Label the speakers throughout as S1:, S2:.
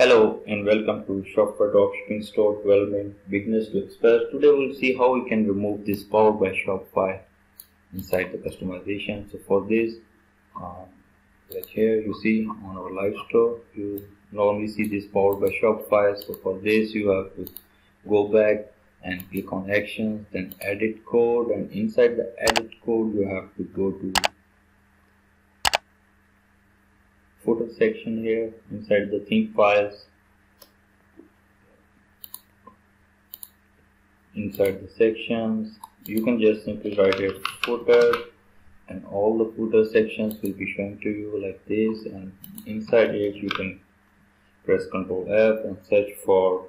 S1: Hello and welcome to Shopify Dropshipping Store Development Beginners to Experts. Today we'll see how we can remove this Powered by Shopify inside the customization. So for this, um, like here you see on our live store, you normally see this Powered by Shopify. So for this you have to go back and click on actions, then edit code and inside the edit code you have to go to section here inside the theme files. Inside the sections you can just simply write here footer and all the footer sections will be shown to you like this and inside it you can press ctrl F and search for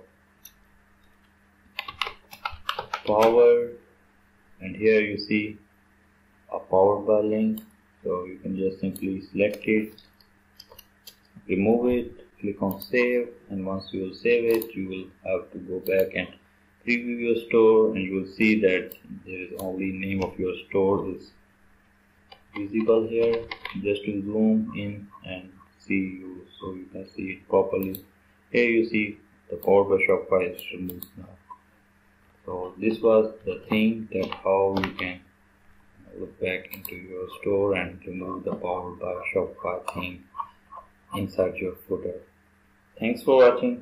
S1: power and here you see a power bar link so you can just simply select it remove it click on save and once you will save it you will have to go back and preview your store and you will see that there is only name of your store is visible here just to zoom in and see you so you can see it properly. Here you see the Powered by Shopify is removed now. So this was the thing that how you can look back into your store and remove the Powered by Shopify thing inside your footer. Thanks for watching.